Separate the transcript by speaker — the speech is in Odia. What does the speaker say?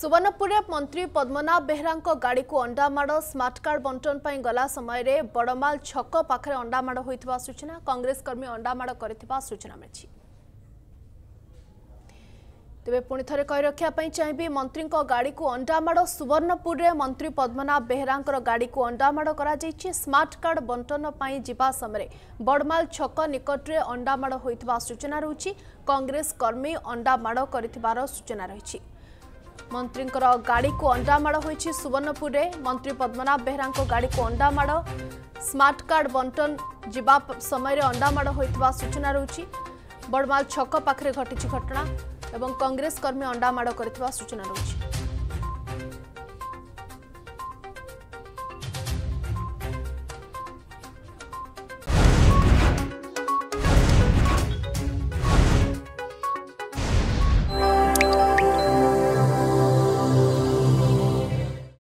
Speaker 1: ସୁବର୍ଣ୍ଣପୁରରେ ମନ୍ତ୍ରୀ ପଦ୍ମନାଭ ବେହେରାଙ୍କ ଗାଡ଼ିକୁ ଅଣ୍ଡାମାଡ଼ ସ୍ମାର୍ଟକାର୍ଡ ବଣ୍ଟନ ପାଇଁ ଗଲା ସମୟରେ ବଡ଼ମାଲ ଛକ ପାଖରେ ଅଣ୍ଡାମାଡ଼ ହୋଇଥିବା ସୂଚନା କଂଗ୍ରେସ କର୍ମୀ ଅଣ୍ଡାମାଡ଼ କରିଥିବା ସୂଚନା ମିଳିଛି। ତେବେ ପୁଣି ଥରେ କହି ରଖିବା ପାଇଁ ଚାହିଁବି ମନ୍ତ୍ରୀଙ୍କ ଗାଡ଼ିକୁ ଅଣ୍ଡାମାଡ଼ ସୁବର୍ଣ୍ଣପୁରରେ ମନ୍ତ୍ରୀ ପଦ୍ମନାଭ ବେହେରାଙ୍କର ଗାଡ଼ିକୁ ଅଣ୍ଡାମାଡ଼ କରାଯାଇଛି ସ୍ମାର୍ଟ କାର୍ଡ ବଣ୍ଟନ ପାଇଁ ଯିବା ସମୟରେ ବଡ଼ମାଲ ଛକ ନିକଟରେ ଅଣ୍ଡାମାଡ଼ ହୋଇଥିବା ସୂଚନା ରହୁଛି କଂଗ୍ରେସ କର୍ମୀ ଅଣ୍ଡାମାଡ଼ କରିଥିବାର ସୂଚନା ରହିଛି। ମନ୍ତ୍ରୀଙ୍କର ଗାଡ଼ିକୁ ଅଣ୍ଡାମାଡ଼ ହୋଇଛି। ସୁବର୍ଣ୍ଣପୁରରେ ମନ୍ତ୍ରୀ ପଦ୍ମନାଭ ବେହେରାଙ୍କ ଗାଡ଼ିକୁ ଅଣ୍ଡାମାଡ଼। ସ୍ମାର୍ଟ କାର୍ଡ ବଣ୍ଟନ ଯିବା ସମୟରେ ଅଣ୍ଡାମାଡ଼ ହୋଇଥିବା ସୂଚନା ରହୁଛି। ବଡ଼ମାଲ ଛକ ପାଖରେ ଘଟିଛି ଘଟଣା ଏବଂ କଂଗ୍ରେସ କର୍ମୀ ଅଣ୍ଡାମାଡ଼ କରିଥିବା ସୂଚନା ରହୁଛି।